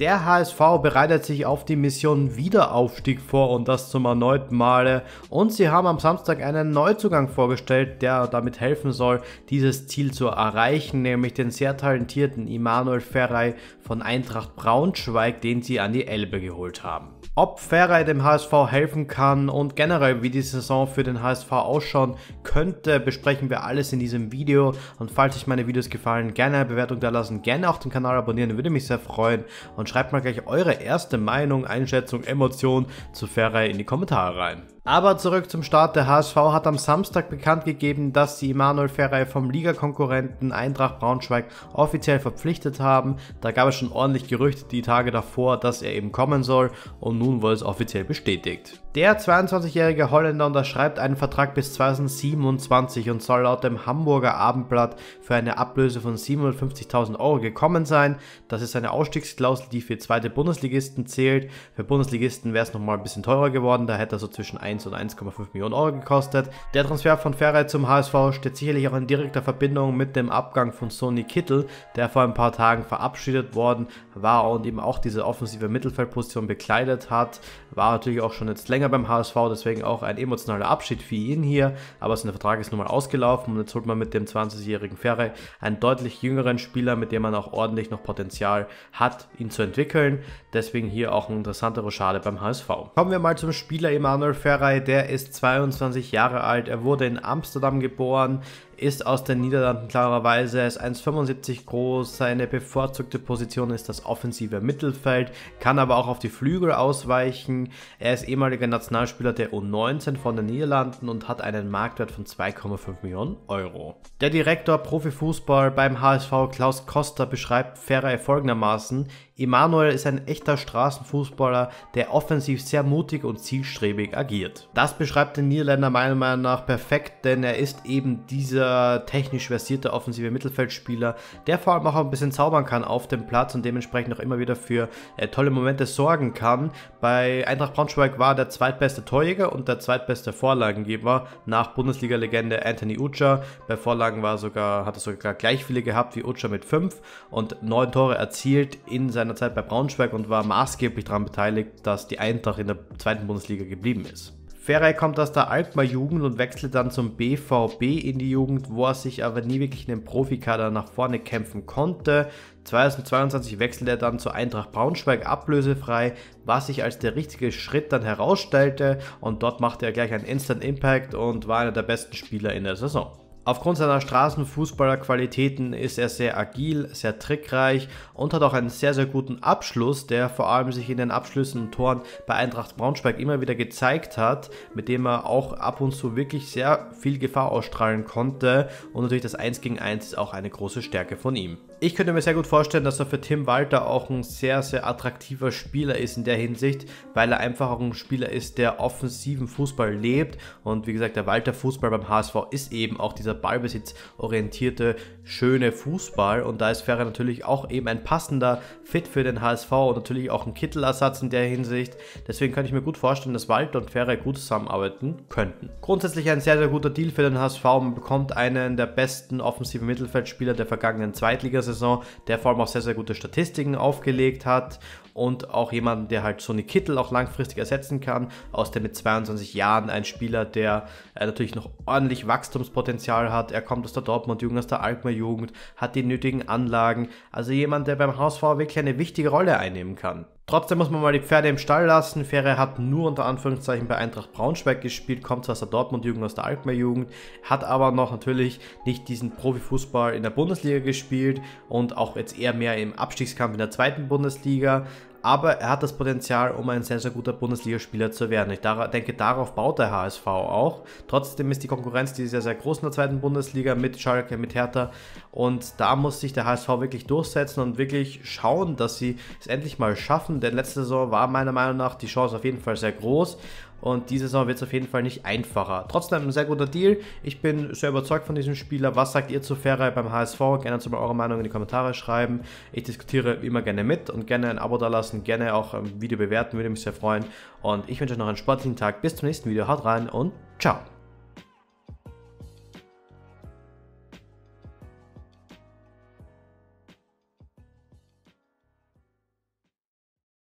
Der HSV bereitet sich auf die Mission Wiederaufstieg vor und das zum erneuten Male. Und sie haben am Samstag einen Neuzugang vorgestellt, der damit helfen soll, dieses Ziel zu erreichen, nämlich den sehr talentierten Immanuel Ferrei von Eintracht Braunschweig, den sie an die Elbe geholt haben. Ob Ferrei dem HSV helfen kann und generell wie die Saison für den HSV ausschauen könnte, besprechen wir alles in diesem Video. Und falls euch meine Videos gefallen, gerne eine Bewertung da lassen, gerne auch den Kanal abonnieren, würde mich sehr freuen. Und schreibt mal gleich eure erste Meinung, Einschätzung, Emotion zu Ferrei in die Kommentare rein. Aber zurück zum Start. Der HSV hat am Samstag bekannt gegeben, dass sie Emanuel Ferrei vom Ligakonkurrenten Eintracht Braunschweig offiziell verpflichtet haben. Da gab es schon ordentlich Gerüchte die Tage davor, dass er eben kommen soll und nun wurde es offiziell bestätigt. Der 22-jährige Holländer unterschreibt einen Vertrag bis 2027 und soll laut dem Hamburger Abendblatt für eine Ablöse von 750.000 Euro gekommen sein. Das ist eine Ausstiegsklausel, die für zweite Bundesligisten zählt. Für Bundesligisten wäre es nochmal ein bisschen teurer geworden, da hätte er so zwischen 1 und 1,5 Millionen Euro gekostet. Der Transfer von Ferrei zum HSV steht sicherlich auch in direkter Verbindung mit dem Abgang von Sonny Kittel, der vor ein paar Tagen verabschiedet worden war und eben auch diese offensive Mittelfeldposition bekleidet hat. War natürlich auch schon jetzt länger beim HSV, deswegen auch ein emotionaler Abschied für ihn hier. Aber sein Vertrag ist nun mal ausgelaufen und jetzt holt man mit dem 20-jährigen Ferre einen deutlich jüngeren Spieler, mit dem man auch ordentlich noch Potenzial hat, ihn zu entwickeln. Deswegen hier auch eine interessante Rochade beim HSV. Kommen wir mal zum Spieler Emanuel Ferrei. Der ist 22 Jahre alt. Er wurde in Amsterdam geboren, ist aus den Niederlanden klarerweise, er ist 1,75 groß, seine bevorzugte Position ist das offensive Mittelfeld, kann aber auch auf die Flügel ausweichen. Er ist ehemaliger Nationalspieler der U19 von den Niederlanden und hat einen Marktwert von 2,5 Millionen Euro. Der Direktor Profifußball beim HSV Klaus Costa beschreibt Ferrei folgendermaßen, Emanuel ist ein echter Straßenfußballer, der offensiv sehr mutig und zielstrebig agiert. Das beschreibt den Niederländer meiner Meinung nach perfekt, denn er ist eben dieser technisch versierte offensive Mittelfeldspieler, der vor allem auch ein bisschen zaubern kann auf dem Platz und dementsprechend auch immer wieder für äh, tolle Momente sorgen kann. Bei Eintracht Braunschweig war der zweitbeste Torjäger und der zweitbeste Vorlagengeber nach Bundesliga-Legende Anthony Ucha. Bei Vorlagen war sogar, hat er sogar gleich viele gehabt wie Ucha mit 5 und 9 Tore erzielt in seiner Zeit bei Braunschweig und war maßgeblich daran beteiligt, dass die Eintracht in der zweiten Bundesliga geblieben ist. Ferrei kommt aus der Alkmaar Jugend und wechselt dann zum BVB in die Jugend, wo er sich aber nie wirklich in den Profikader nach vorne kämpfen konnte. 2022 wechselt er dann zur Eintracht Braunschweig ablösefrei, was sich als der richtige Schritt dann herausstellte und dort machte er gleich einen Instant Impact und war einer der besten Spieler in der Saison. Aufgrund seiner Straßenfußballerqualitäten ist er sehr agil, sehr trickreich und hat auch einen sehr, sehr guten Abschluss, der vor allem sich in den Abschlüssen und Toren bei Eintracht Braunschweig immer wieder gezeigt hat, mit dem er auch ab und zu wirklich sehr viel Gefahr ausstrahlen konnte und natürlich das 1 gegen 1 ist auch eine große Stärke von ihm. Ich könnte mir sehr gut vorstellen, dass er für Tim Walter auch ein sehr, sehr attraktiver Spieler ist in der Hinsicht, weil er einfach auch ein Spieler ist, der offensiven Fußball lebt und wie gesagt, der Walter Fußball beim HSV ist eben auch dieser ballbesitzorientierte, schöne Fußball und da ist Ferrer natürlich auch eben ein passender Fit für den HSV und natürlich auch ein Kittelersatz in der Hinsicht. Deswegen kann ich mir gut vorstellen, dass Walter und Ferrer gut zusammenarbeiten könnten. Grundsätzlich ein sehr, sehr guter Deal für den HSV. Man bekommt einen der besten offensiven Mittelfeldspieler der vergangenen Zweitligasaison, der vor allem auch sehr, sehr gute Statistiken aufgelegt hat und auch jemanden, der halt Sonny Kittel auch langfristig ersetzen kann. Aus der mit 22 Jahren ein Spieler, der äh, natürlich noch ordentlich Wachstumspotenzial hat. Er kommt aus der Dortmund-Jugend, aus der Alkmaar-Jugend, hat die nötigen Anlagen. Also jemand, der beim HSV wirklich eine wichtige Rolle einnehmen kann. Trotzdem muss man mal die Pferde im Stall lassen. Ferre hat nur unter Anführungszeichen bei Eintracht Braunschweig gespielt, kommt zwar aus der Dortmund-Jugend, aus der Alkmaar-Jugend, hat aber noch natürlich nicht diesen Profifußball in der Bundesliga gespielt und auch jetzt eher mehr im Abstiegskampf in der zweiten Bundesliga aber er hat das Potenzial, um ein sehr, sehr guter Bundesligaspieler zu werden. Ich denke, darauf baut der HSV auch. Trotzdem ist die Konkurrenz die sehr, sehr groß in der zweiten Bundesliga mit Schalke, mit Hertha und da muss sich der HSV wirklich durchsetzen und wirklich schauen, dass sie es endlich mal schaffen, denn letzte Saison war meiner Meinung nach die Chance auf jeden Fall sehr groß und diese Saison wird es auf jeden Fall nicht einfacher. Trotzdem ein sehr guter Deal. Ich bin sehr überzeugt von diesem Spieler. Was sagt ihr zu Ferrei beim HSV? Gerne zu mal eure Meinung in die Kommentare schreiben. Ich diskutiere immer gerne mit und gerne ein Abo da lassen, gerne auch ein Video bewerten, würde mich sehr freuen. Und ich wünsche euch noch einen sportlichen Tag. Bis zum nächsten Video. Haut rein und ciao.